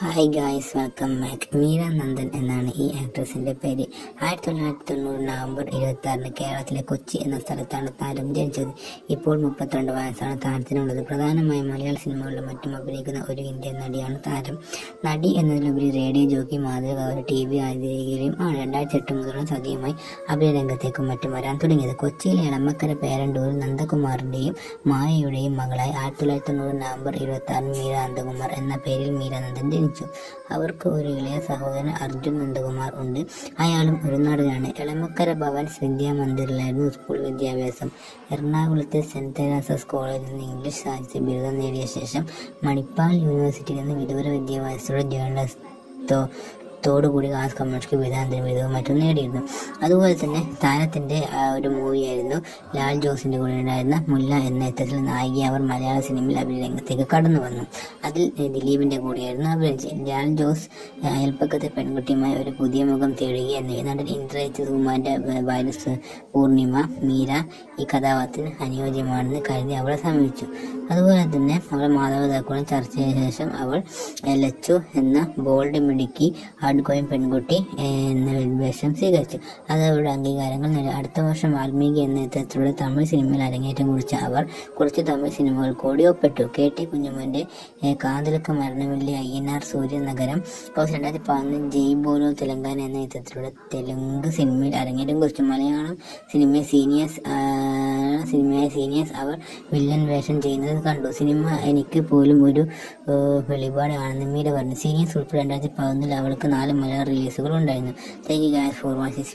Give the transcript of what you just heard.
Hi guys welcome back Meera Nandan എന്നാണ് ഈ ആക്ട്രസിന്റെ പേര്. ആയിരത്തി തൊള്ളായിരത്തി തൊണ്ണൂറ് നവംബർ ഇരുപത്തി ആറിന് കേരളത്തിലെ കൊച്ചി എന്ന സ്ഥലത്താണ് താരം ജനിച്ചത്. ഇപ്പോൾ മുപ്പത്തിരണ്ട് വയസ്സാണ് താരത്തിനുള്ളത്. പ്രധാനമായും മലയാള സിനിമകളിലും മറ്റും അഭിനയിക്കുന്ന ഒരു ഇന്ത്യൻ നടിയാണ് താരം. നടി എന്നതിലുപരി റേഡിയോ ജോക്കി മാതൃക ഒരു ടി വി ആതിഥേയയും ആണ്. രണ്ടായിരത്തി എട്ട് മുതലുള്ള സജീവമായി അഭിനയ രംഗത്തേക്കും മറ്റും വരാൻ തുടങ്ങിയത്. കൊച്ചിയിലെ എളമക്കര പേരണ്ടൂരിൽ നന്ദകുമാറിന്റെയും മായയുടെയും മകളായി ആയിരത്തി തൊള്ളായിരത്തി തൊണ്ണൂറ് നവംബർ ഇരുപത്തി ആറിന് മീര നന്ദകുമാർ എന്ന പേരിൽ മീര നന്ദൻ ജനിച്ചു. അവർക്ക് ഒരു ഇളയ സഹോദരൻ അർജുൻ നന്ദകുമാർ ഉണ്ട്. അയാളും ഒരു നാടിനാണ് എളമക്കര ഭവൻസ് വിദ്യാമന്ദിറിലായിരുന്നു സ്കൂൾ വിദ്യാഭ്യാസം. എറണാകുളത്തെ സെന്റ് തെരാസസ് കോളേജിൽ നിന്ന് ഇംഗ്ലീഷ് സാഹിത്യ ബിരുദം നേടിയ ശേഷം മണിപ്പാൽ യൂണിവേഴ്സിറ്റിയിൽ നിന്ന് വിദൂര വിദ്യാഭ്യാസത്തോടെ ജേർണലിസ്റ്റോ ത്തോടുകൂടി ആസ് കമ്മ്യൂണിസ്റ്റ് വേദാന്തം വിധവും മറ്റും നേടിയിരുന്നു. അതുപോലെ തന്നെ താരത്തിന്റെ ഒരു മൂവിയായിരുന്നു ലാൽ ജോസിന്റെ കൂടെ ഉണ്ടായിരുന്ന മുല്ല എന്ന ചിത്രത്തിൽ നായികി അവർ മലയാള സിനിമയിൽ അഭിനയ രംഗത്തേക്ക് കടന്നു വന്നു അതിൽ ദിലീപിന്റെ കൂടെയായിരുന്നു അഭിനയിച്ചത്. ലാൽ ജോസ് അയൽപ്പക്കത്തെ പെൺകുട്ടിയുമായി ഒരു പുതിയ മുഖം തേടുകയെന്ന് നടൻ ഇന്ദ്രജിത്ത് സുമാന്റെ വൈറസ് പൂർണിമ മീര ഈ കഥാപാത്രത്തിന് അനുയോജ്യമാണെന്ന് കരുതി അവളെ സമീപിച്ചു. അതുപോലെ തന്നെ അവളെ മാതാപിതാക്കളും ചർച്ച ചെയ്ത ശേഷം അവൾ ലച്ചു എന്ന ബോൾഡ് മിടുക്കി കോയിൻ പെൺകുട്ടി എന്ന വേഷം സ്വീകരിച്ചു. അത് അവരുടെ അംഗീകാരങ്ങൾ നേടി. അടുത്ത വർഷം വാൽമീകി എന്ന തരത്തിലുള്ള തമിഴ് സിനിമയിൽ അരങ്ങേറ്റം കുറിച്ച അവർ കുറച്ച് തമിഴ് സിനിമകൾ കൂടി ഒപ്പിട്ടു. കെ ടി കുഞ്ഞുമോന്റെ ഏ, കാതലക്ക മരണമില്ലേ അയ്യനാർ സൂര്യനഗരം രണ്ടായിരത്തി പതിനൊന്ന് ജയ് ബോലോ തെലങ്കാന എന്ന ചിത്രത്തിലൂടെ തെലുങ്ക് സിനിമയിൽ അരങ്ങേറ്റം കുറിച്ചു. മലയാളം സിനിമയിൽ സീനിയേഴ്സ് സിനിമയായ സീനിയേഴ്സ് അവർ വില്ലൻ വേഷം ചെയ്യുന്നത് കണ്ടു. സിനിമ എനിക്ക് പോലും ഒരു വെളിപാടാണെന്ന് മീര പറഞ്ഞു. സീനിയേഴ്സ് ഉൾപ്പെടെ രണ്ടായിരത്തി പതിനൊന്നിൽ അവൾക്ക് നാല് മലയാള റിലീസുകൾ ഉണ്ടായിരുന്നു. Thank you guys for watching